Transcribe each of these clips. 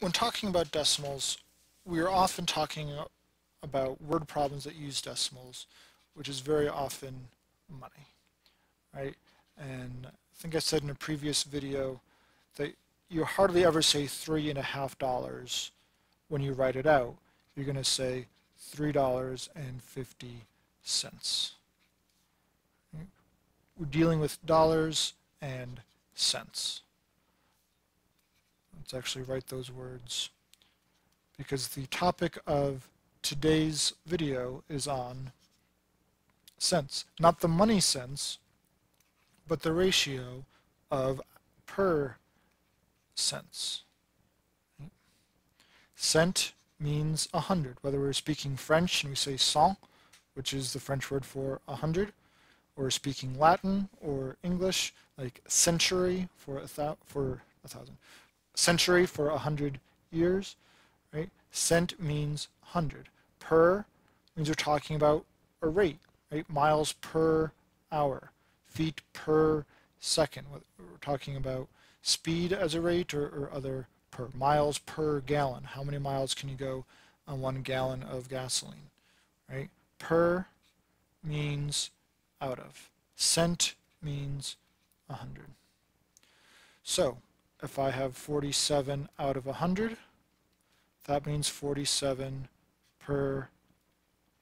when talking about decimals, we are often talking about word problems that use decimals, which is very often money, right? And I think I said in a previous video that you hardly ever say three and a half dollars when you write it out. You're going to say three dollars and fifty cents. We're dealing with dollars and cents. Let's actually write those words because the topic of today's video is on cents. Not the money sense, but the ratio of per cents. Cent means a hundred, whether we're speaking French and we say cent, which is the French word for a hundred, or speaking Latin or English, like century for a, thou for a thousand, century for a hundred years, right? Cent means hundred. Per means we're talking about a rate, right? Miles per hour, feet per second. We're talking about speed as a rate or, or other per miles per gallon. How many miles can you go on one gallon of gasoline, right? Per means out of. Cent means 100. So if I have 47 out of 100, that means 47 per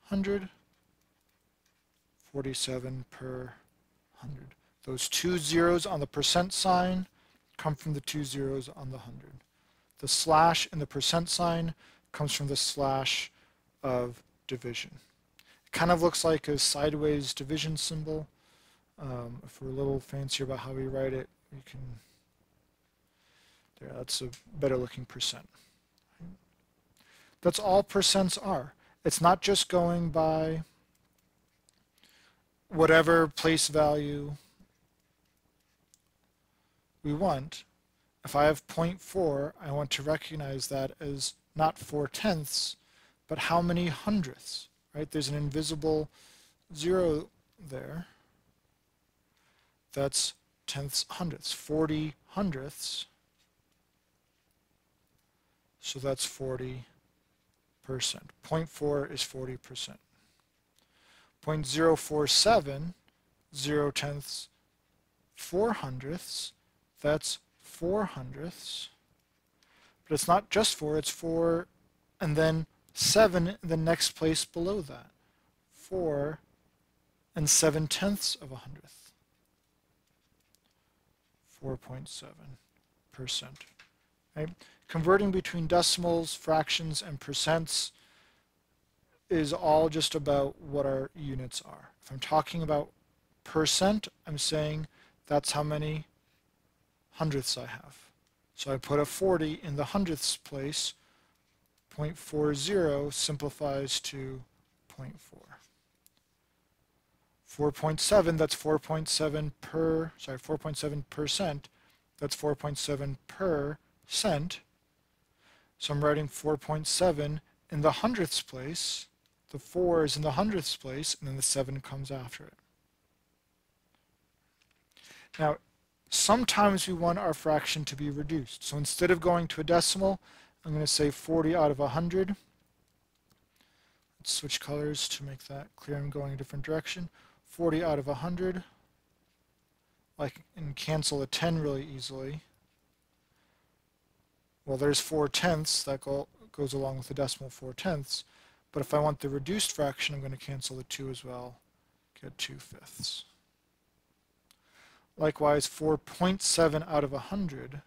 100, 47 per 100. Those two zeros on the percent sign come from the two zeros on the 100. The slash in the percent sign comes from the slash of division. It kind of looks like a sideways division symbol. Um, if we're a little fancier about how we write it, we can, there, that's a better looking percent. That's all percents are. It's not just going by whatever place value we want. If I have 0.4, I want to recognize that as not 4 tenths, but how many hundredths, right? There's an invisible zero there. That's tenths hundredths, 40 hundredths. So that's 40 percent. 0.4 is 40 percent. 0.047, 0 tenths, 4 hundredths, that's 4 hundredths. But it's not just 4, it's 4 and then 7 in the next place below that. 4 and 7 tenths of a hundredth. 4.7 percent. Right? Converting between decimals, fractions, and percents is all just about what our units are. If I'm talking about percent, I'm saying that's how many hundredths I have. So I put a 40 in the hundredths place. 0.40 simplifies to 0.4. 4.7, that's 4.7 per, sorry, 4.7 percent. That's 4.7 per cent. So I'm writing 4.7 in the hundredths place. The 4 is in the hundredths place, and then the 7 comes after it. Now, sometimes we want our fraction to be reduced. So instead of going to a decimal, I'm going to say 40 out of 100. Let's switch colors to make that clear I'm going a different direction. 40 out of 100. I can cancel a 10 really easily. Well, there's 4 tenths. That go, goes along with the decimal 4 tenths. But if I want the reduced fraction, I'm going to cancel the 2 as well. Get 2 fifths. Likewise, 4.7 out of 100.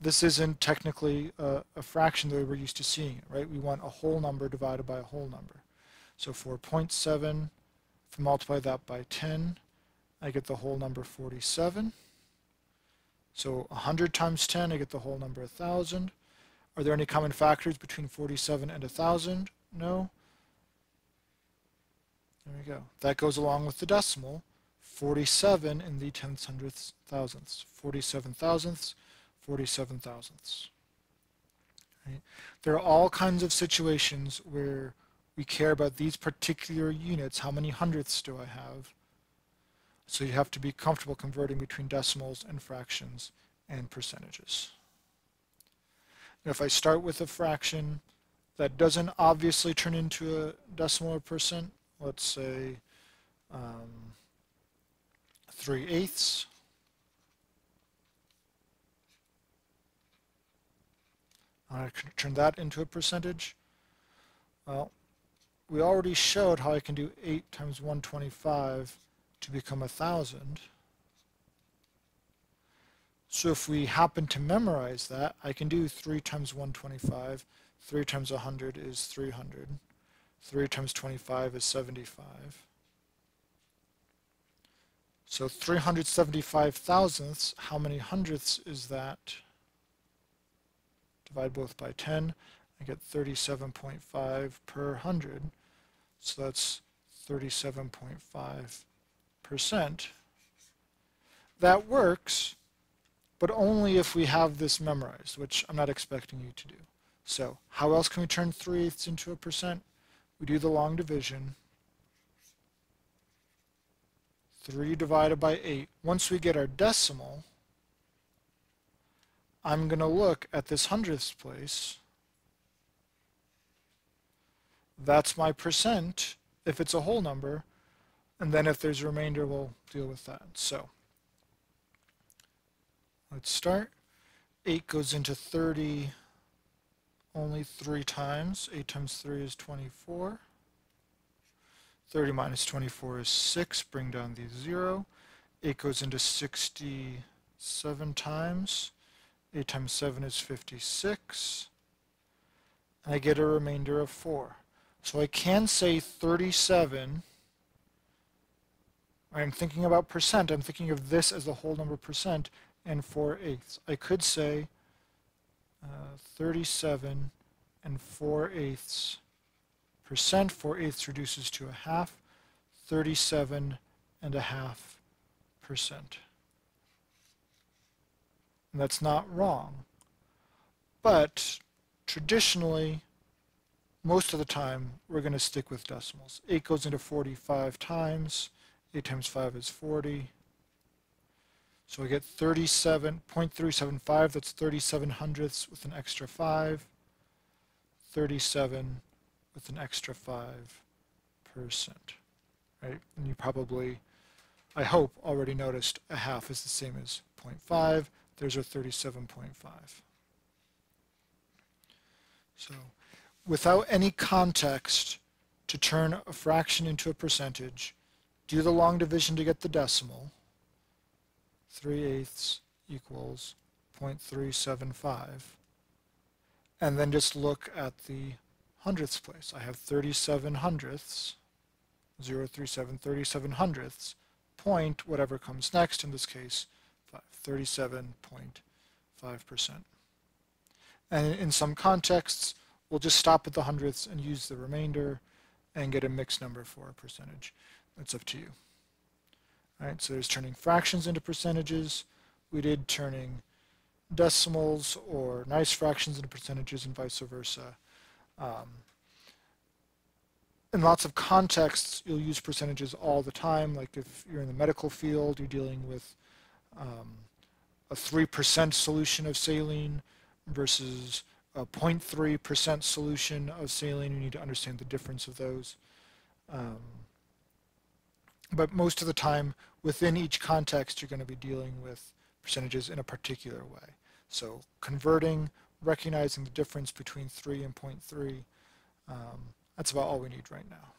This isn't technically a, a, fraction the way we're used to seeing it, right? We want a whole number divided by a whole number. So 4.7, if I multiply that by 10, I get the whole number 47. So 100 times 10, I get the whole number 1,000. Are there any common factors between 47 and 1,000? No. There we go. That goes along with the decimal. 47 in the tenths, hundredths, thousandths. 47 thousandths, 47 thousandths. Right? There are all kinds of situations where we care about these particular units. How many hundredths do I have? So you have to be comfortable converting between decimals and fractions and percentages. And if I start with a fraction that doesn't obviously turn into a decimal or percent, let's say um, 3 eighths, I can turn that into a percentage. Well, we already showed how I can do 8 times 125 to become a 1,000. So if we happen to memorize that, I can do 3 times 125. 3 times 100 is 300. 3 times 25 is 75. So 375 thousandths, how many hundredths is that? Divide both by 10, I get 37.5 per hundred. So that's 37.5%. Percent that works, but only if we have this memorized, which I'm not expecting you to do. So how else can we turn 3 eighths into a percent? We do the long division. 3 divided by 8. Once we get our decimal, I'm going to look at this hundredths place. That's my percent if it's a whole number. And then if there's a remainder, we'll deal with that. So let's start. 8 goes into 30 only 3 times. 8 times 3 is 24. 30 minus 24 is 6. Bring down the 0. 8 goes into 67 times. 8 times 7 is 56. And I get a remainder of 4. So I can say 37. I'm thinking about percent. I'm thinking of this as the whole number percent and 4 eighths. I could say uh, 37 and 4 eighths percent. 4 eighths reduces to a half. 37 and a half percent. And that's not wrong. But traditionally, most of the time, we're going to stick with decimals. 8 goes into 45 times. 8 times 5 is 40. So we get 37.375, that's 37 hundredths with an extra 5. 37 with an extra 5 percent. Right? And you probably, I hope, already noticed a half is the same as 0.5. There's our 37.5. So without any context to turn a fraction into a percentage, do the long division to get the decimal. 3 eighths equals 0.375. And then just look at the hundredths place. I have 37 hundredths, 0, 037, 37 hundredths, point whatever comes next, in this case 37.5%. And in some contexts, we'll just stop at the hundredths and use the remainder and get a mixed number for a percentage. That's up to you. All right, so there's turning fractions into percentages. We did turning decimals or nice fractions into percentages and vice versa. Um, in lots of contexts, you'll use percentages all the time. Like if you're in the medical field, you're dealing with um, a 3% solution of saline versus a 0.3% solution of saline. You need to understand the difference of those. Um, but most of the time, within each context, you're going to be dealing with percentages in a particular way. So converting, recognizing the difference between 3 and 0.3, um, that's about all we need right now.